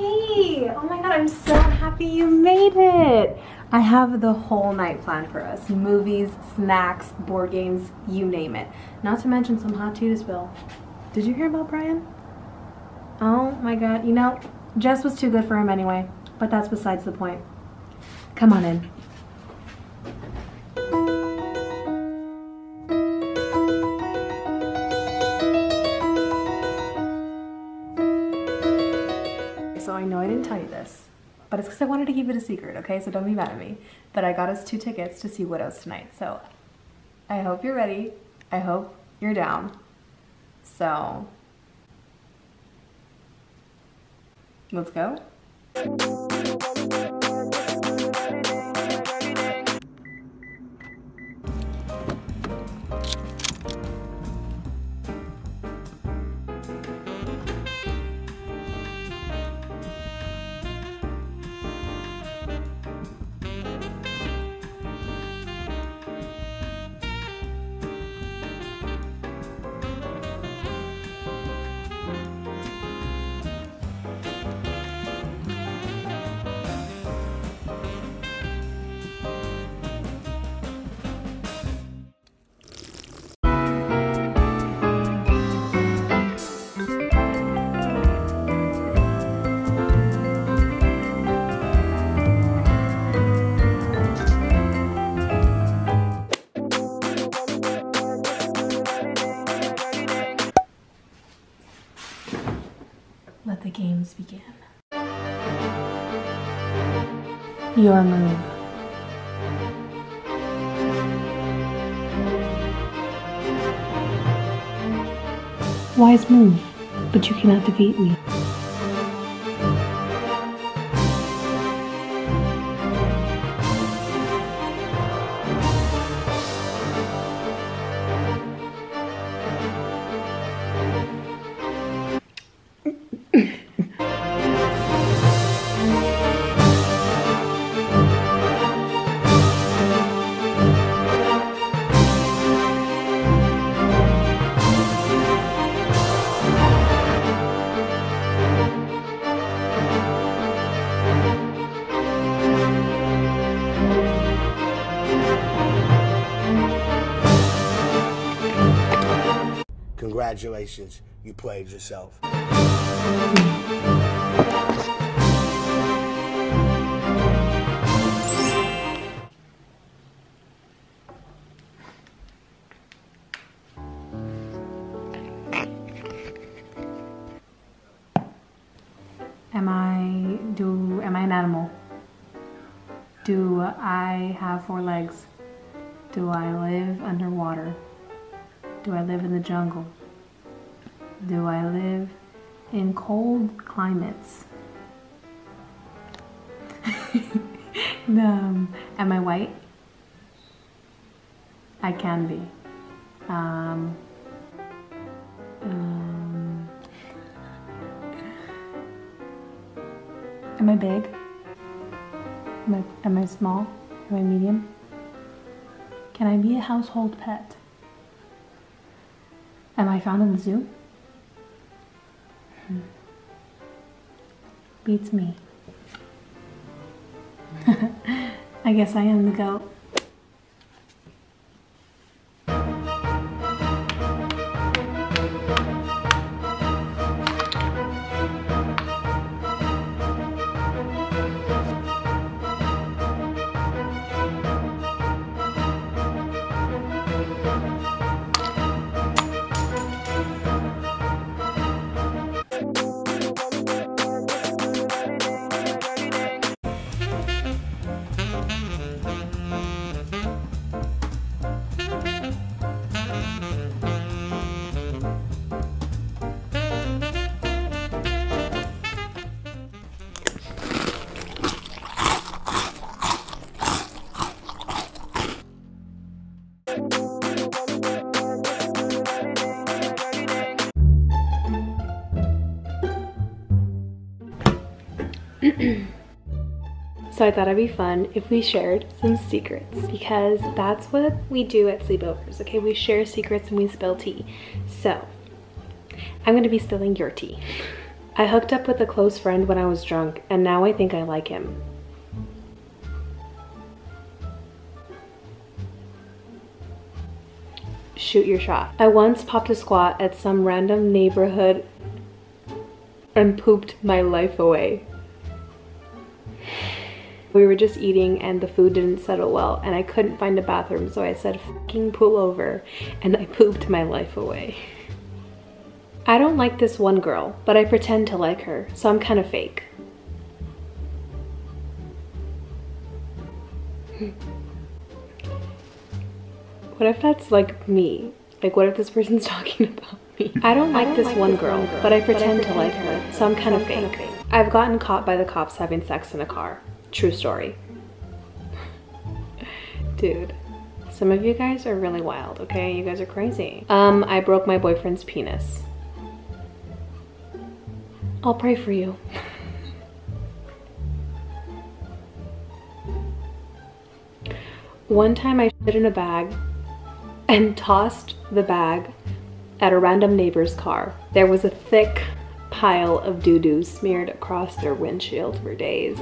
Hey, oh my god, I'm so happy you made it. I have the whole night planned for us. Movies, snacks, board games, you name it. Not to mention some hot tea to spill. Did you hear about Brian? Oh my god, you know, Jess was too good for him anyway, but that's besides the point. Come on in. Know I didn't tell you this, but it's because I wanted to keep it a secret, okay? So don't be mad at me. But I got us two tickets to see Widows tonight. So I hope you're ready. I hope you're down. So let's go. Your move. Wise move, but you cannot defeat me. Congratulations, you played yourself. Am I do am I an animal? Do I have four legs? Do I live underwater? Do I live in the jungle? Do I live in cold climates? um, am I white? I can be. Um, um, Am I big? Am I, am I small? Am I medium? Can I be a household pet? Am I found in the zoo? Beats me. I guess I am the goat. So I thought it'd be fun if we shared some secrets because that's what we do at sleepovers, okay? We share secrets and we spill tea. So I'm gonna be spilling your tea. I hooked up with a close friend when I was drunk, and now I think I like him. Shoot your shot. I once popped a squat at some random neighborhood and pooped my life away. We were just eating and the food didn't settle well and I couldn't find a bathroom so I said fucking pull over and I pooped my life away. I don't like this one girl, but I pretend to like her, so I'm kind of fake. what if that's like me? Like what if this person's talking about me? I don't like, I don't this, like one, this girl, one girl, but I pretend, but I pretend to like her, so I'm kind of fake. I've gotten caught by the cops having sex in a car. True story. Dude, some of you guys are really wild, okay? You guys are crazy. Um, I broke my boyfriend's penis. I'll pray for you. One time I shit in a bag and tossed the bag at a random neighbor's car. There was a thick pile of doo-doo smeared across their windshield for days.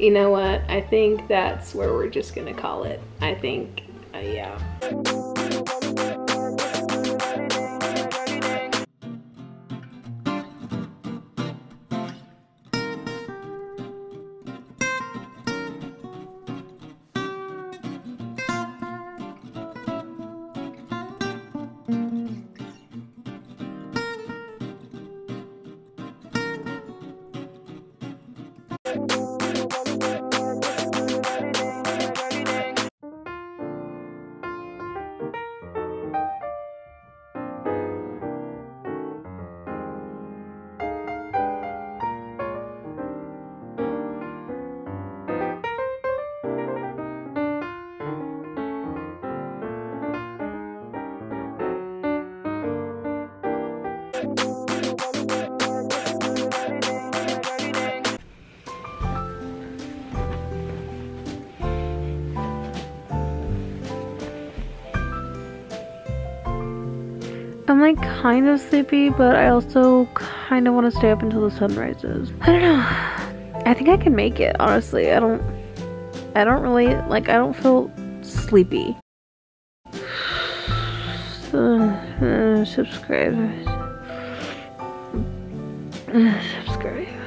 You know what? I think that's where we're just gonna call it. I think, uh, yeah. I'm like kind of sleepy, but I also kind of want to stay up until the sun rises. I don't know. I think I can make it, honestly. I don't I don't really like I don't feel sleepy. So, uh, subscribe. Uh, subscribe.